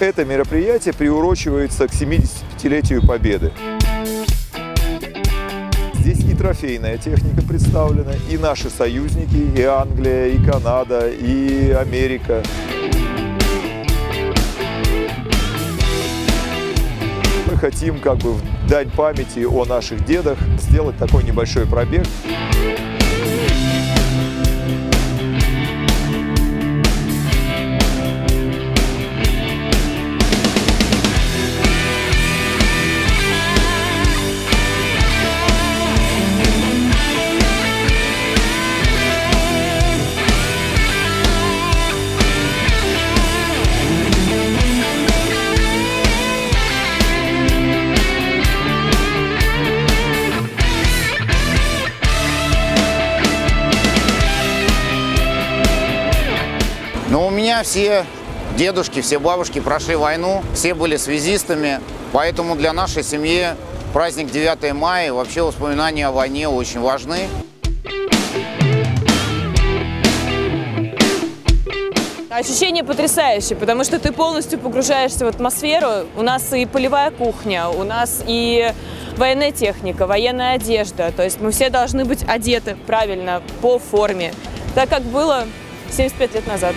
Это мероприятие приурочивается к 75-летию Победы. Здесь и трофейная техника представлена, и наши союзники, и Англия, и Канада, и Америка. Хотим как бы в дань памяти о наших дедах сделать такой небольшой пробег. Но у меня все дедушки, все бабушки прошли войну, все были связистами, поэтому для нашей семьи праздник 9 мая и вообще воспоминания о войне очень важны. Ощущение потрясающее, потому что ты полностью погружаешься в атмосферу. У нас и полевая кухня, у нас и военная техника, военная одежда. То есть мы все должны быть одеты правильно, по форме, так как было 75 лет назад.